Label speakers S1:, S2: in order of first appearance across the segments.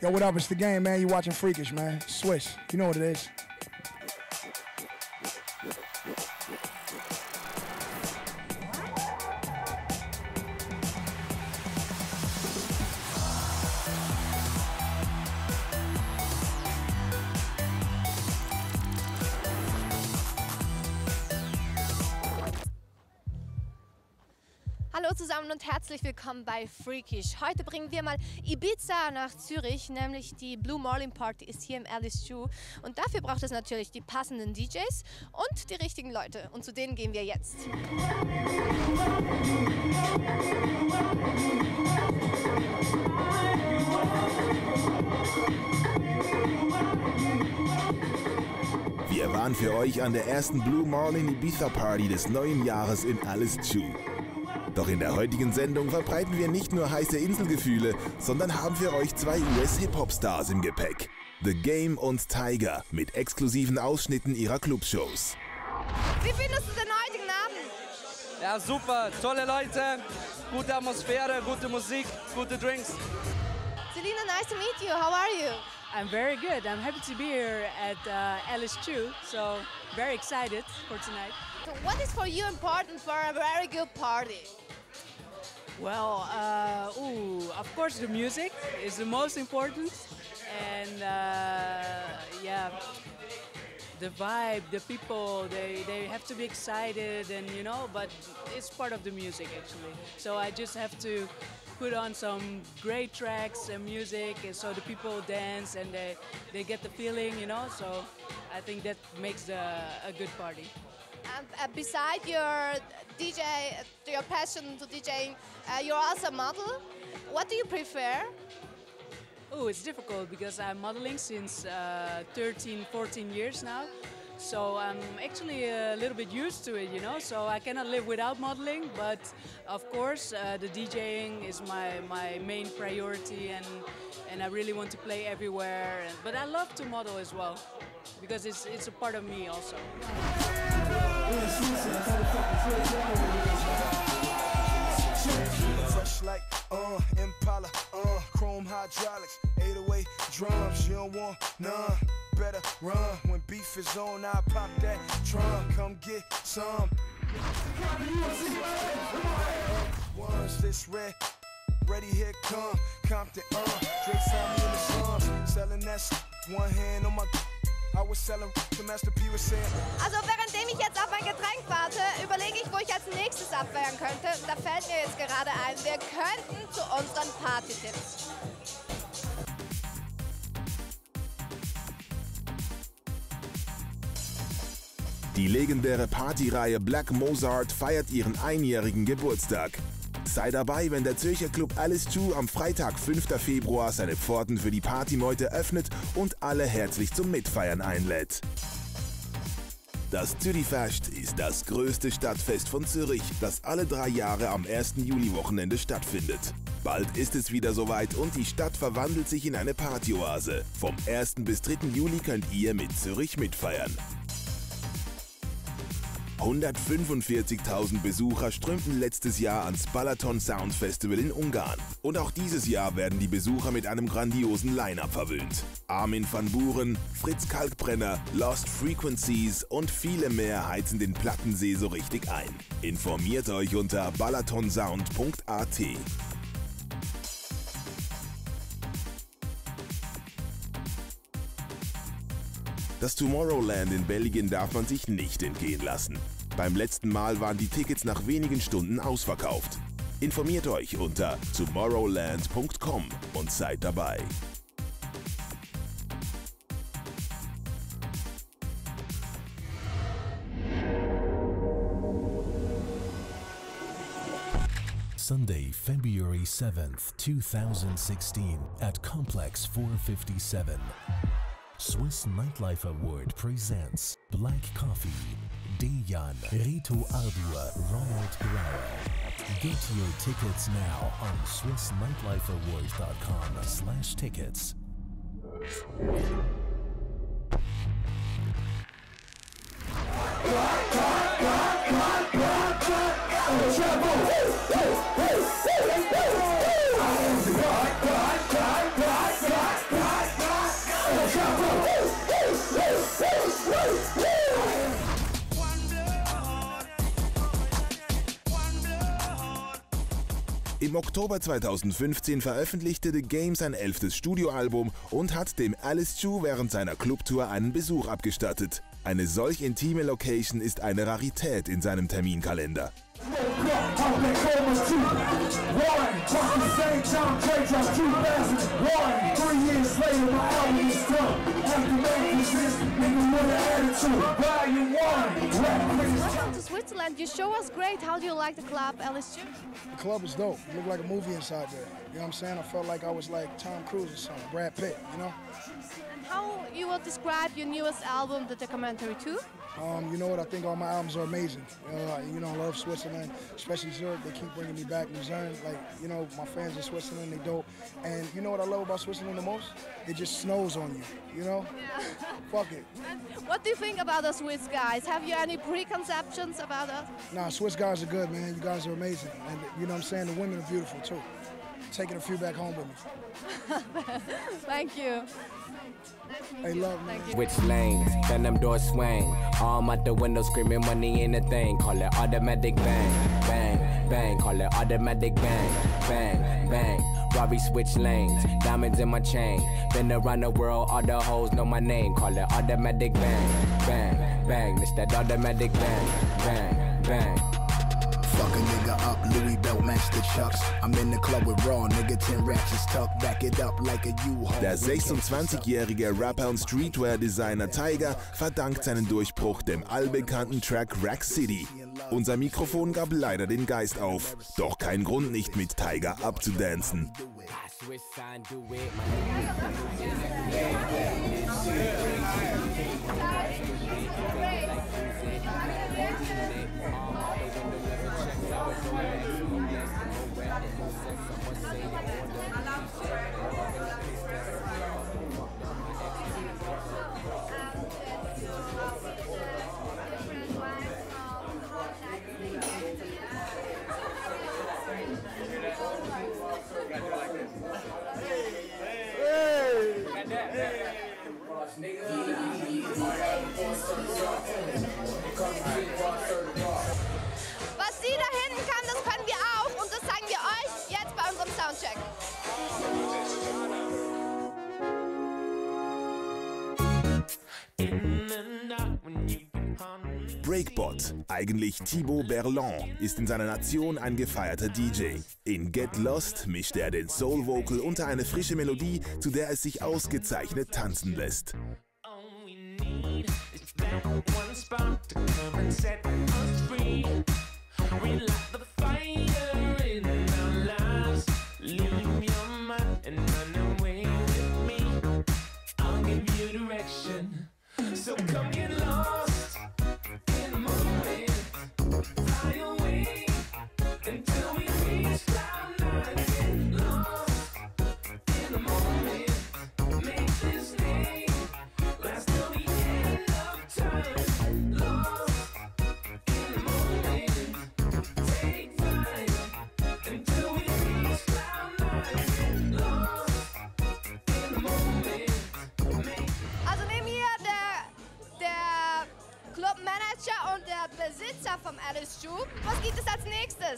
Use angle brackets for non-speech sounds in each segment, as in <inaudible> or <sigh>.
S1: Yo, what up? It's the game, man. You watching Freakish, man. Swiss. You know what it is.
S2: Hallo zusammen und herzlich willkommen bei Freakish. Heute bringen wir mal Ibiza nach Zürich, nämlich die Blue Marlin Party ist hier im Alice Jew. Und dafür braucht es natürlich die passenden DJs und die richtigen Leute. Und zu denen gehen wir jetzt.
S3: Wir waren für euch an der ersten Blue Marlin Ibiza Party des neuen Jahres in Alice Chu. Doch in der heutigen Sendung verbreiten wir nicht nur heiße Inselgefühle, sondern haben für euch zwei US-Hip-Hop-Stars im Gepäck. The Game und Tiger mit exklusiven Ausschnitten ihrer Clubshows.
S2: Wie findest du den heutigen Abend?
S4: Ja, super. Tolle Leute, gute Atmosphäre, gute Musik, gute Drinks.
S2: Selina, nice to meet you. How are you?
S5: I'm very good. I'm happy to be here at uh, Alice Chu, so very excited for tonight.
S2: So what is for you important for a very good party?
S5: Well, uh, ooh, of course the music is the most important, and uh, yeah, the vibe, the people, they, they have to be excited, and you know, but it's part of the music actually. So I just have to put on some great tracks and music, and so the people dance and they they get the feeling, you know. So I think that makes the, a good party.
S2: Um, uh, beside your DJ, your passion to DJing, uh, you're also a model. What do you prefer?
S5: Oh, it's difficult because I'm modeling since uh, 13, 14 years now. So I'm actually a little bit used to it, you know. So I cannot live without modeling, but of course uh, the DJing is my, my main priority, and and I really want to play everywhere. But I love to model as well because it's it's a part of me also.
S6: Uh uh chrome hydraulics, 808 drums. You don't want none. Better run beef is on. I pop that trunk. Come get some. Ones this red. Ready, here come Compton, uh Drake found me in the slums Selling that one hand on my
S2: Also währenddem ich jetzt auf mein Getränk warte, überlege ich, wo ich als nächstes abfeiern könnte. Da fällt mir jetzt gerade ein, wir könnten zu unseren Party-Tipps.
S3: Die legendäre Partyreihe Black Mozart feiert ihren einjährigen Geburtstag. Sei dabei, wenn der Zürcher Club Alice Chu am Freitag, 5. Februar, seine Pforten für die Partymeute öffnet und alle herzlich zum Mitfeiern einlädt. Das Zürichfest ist das größte Stadtfest von Zürich, das alle drei Jahre am 1. Juli-Wochenende stattfindet. Bald ist es wieder soweit und die Stadt verwandelt sich in eine Partyoase. Vom 1. bis 3. Juli könnt ihr mit Zürich mitfeiern. 145.000 Besucher strömten letztes Jahr ans Balaton Sound Festival in Ungarn. Und auch dieses Jahr werden die Besucher mit einem grandiosen Line-Up verwöhnt. Armin van Buren, Fritz Kalkbrenner, Lost Frequencies und viele mehr heizen den Plattensee so richtig ein. Informiert euch unter balatonsound.at. Das Tomorrowland in Belgien darf man sich nicht entgehen lassen. Beim letzten Mal waren die Tickets nach wenigen Stunden ausverkauft. Informiert euch unter tomorrowland.com und seid dabei.
S7: Sunday, February 7th, 2016, at Complex 457. Swiss Nightlife Award presents Black Coffee, Dejan, Rito Ardua, Ronald Guerrero. Get your tickets now on SwissNightLifeAward.com slash tickets.
S6: Rock, rock, rock,
S3: Im Oktober 2015 veröffentlichte The Game sein elftes Studioalbum und hat dem Alice Chu während seiner Clubtour einen Besuch abgestattet. Eine solch intime Location ist eine Rarität in seinem Terminkalender.
S2: Welcome to Switzerland. You show us great. How do you like the club, Alice
S1: The club is dope. It looked like a movie inside there. You know what I'm saying? I felt like I was like Tom Cruise or something, Brad Pitt, you know?
S2: And how you would describe your newest album, The Documentary 2?
S1: Um, you know what? I think all my albums are amazing. Uh, you know, I love Switzerland, especially Zurich. They keep bringing me back. Luzern, like, you know, my fans in Switzerland, they dope. And you know what I love about Switzerland the most? It just snows on you, you know? Fuck it.
S2: And <laughs> what do you think about the Swiss guys? Have you any preconceptions about us?
S1: Nah, Swiss guys are good, man. You guys are amazing. And you know what I'm saying? The women are beautiful, too. Taking a few back home with me. <laughs>
S2: Thank you.
S1: Hey, love, man.
S2: Thank.
S8: Which lanes? Then them doors swing. Arm out the window screaming money in a thing. Call it automatic bang, bang, bang. Call it automatic bang, bang, bang. Robbie switch lanes. Diamonds in my chain. Been around the world, all the hoes know my name. Call it automatic bang, bang, bang. It's that automatic bang, bang, bang.
S9: Fuck a nigga up, Louis Belt match the Chucks. I'm in the club with Raw, nigga 10 ratchets tucked, back it up like a U-Haul.
S3: Der 26-jährige Rapper und Streetwear-Designer Tiger verdankt seinen Durchbruch dem allbekannten Track Rack City. Unser Mikrofon gab leider den Geist auf. Doch kein Grund nicht mit Tiger abzudancen.
S2: Was sie da hinten kann, das können wir auch. Und das zeigen wir euch jetzt bei unserem Soundcheck.
S3: Breakbot, eigentlich Thibaut Berlon, ist in seiner Nation ein gefeierter DJ. In Get Lost mischt er den Soul Vocal unter eine frische Melodie, zu der es sich ausgezeichnet tanzen lässt.
S10: All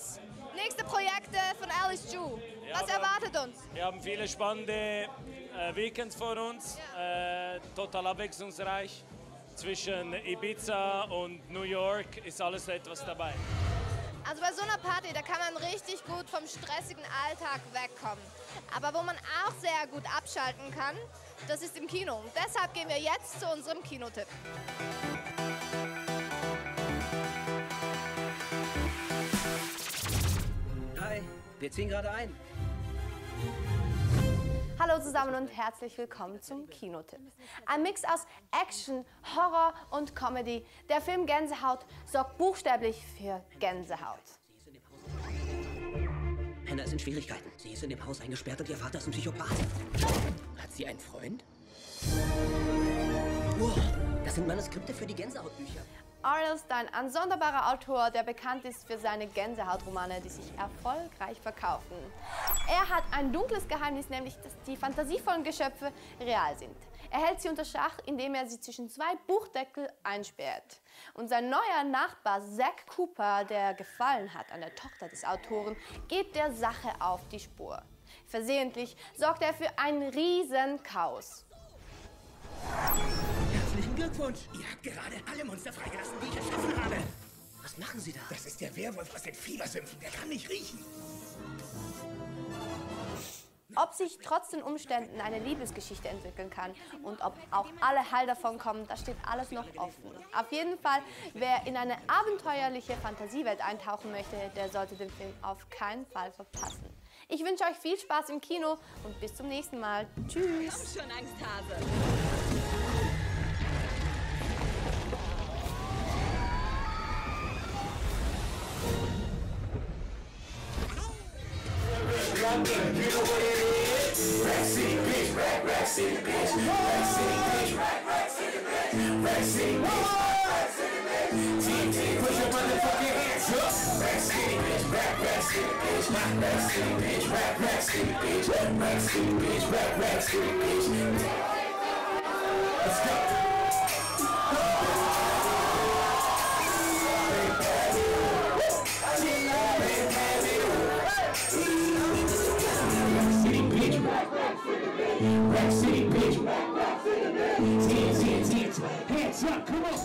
S2: nächstes? Nächste Projekte von Alice Ju. Was erwartet uns?
S11: Wir haben viele spannende äh, Weekends vor uns, äh, total abwechslungsreich. Zwischen Ibiza und New York ist alles etwas dabei.
S2: Also bei so einer Party, da kann man richtig gut vom stressigen Alltag wegkommen. Aber wo man auch sehr gut abschalten kann, das ist im Kino. Und deshalb gehen wir jetzt zu unserem Kinotipp.
S12: Wir ziehen gerade ein.
S2: Hallo zusammen und herzlich willkommen zum Kinotipp. Ein Mix aus Action, Horror und Comedy. Der Film Gänsehaut sorgt buchstäblich für Gänsehaut.
S12: Hannah ist in Schwierigkeiten. Sie ist in dem Haus eingesperrt und ihr Vater ist ein Psychopath. Hat sie einen Freund? Wow, das sind Manuskripte für die Gänsehautbücher.
S2: R.L. Stein, ein sonderbarer Autor, der bekannt ist für seine Gänsehautromane, die sich erfolgreich verkaufen. Er hat ein dunkles Geheimnis, nämlich dass die fantasievollen Geschöpfe real sind. Er hält sie unter Schach, indem er sie zwischen zwei Buchdeckel einsperrt. Und sein neuer Nachbar Zack Cooper, der gefallen hat an der Tochter des Autoren, geht der Sache auf die Spur. Versehentlich sorgt er für ein Riesenchaos.
S12: Herzlichen Glückwunsch. Ihr habt gerade alle Monster freigelassen, die ich erschaffen habe. Was machen Sie da?
S13: Das ist der Werwolf aus den Fiebersümpfen. Der kann nicht riechen.
S2: Ob sich trotz den Umständen eine Liebesgeschichte entwickeln kann und ob auch alle heil davon kommen, das steht alles noch offen. Auf jeden Fall, wer in eine abenteuerliche Fantasiewelt eintauchen möchte, der sollte den Film auf keinen Fall verpassen. Ich wünsche euch viel Spaß im Kino und bis zum nächsten Mal. Tschüss.
S14: Komm schon, Angsthase.
S10: Rack City, bitch, rack, rack city, bitch. Rack City, bitch, rack, rack city, bitch. Rack City, bitch, rack city, bitch. TNT, put your motherfucking hands up. Rack City, bitch, rack, rack city, bitch. Rack City, bitch, rack, rack city, bitch. Rack City, bitch, rack, rack city, bitch. Let's go.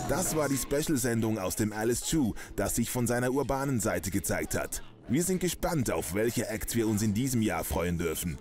S3: Das war die Special-Sendung aus dem Alice Chu, das sich von seiner urbanen Seite gezeigt hat. Wir sind gespannt, auf welche Acts wir uns in diesem Jahr freuen dürfen.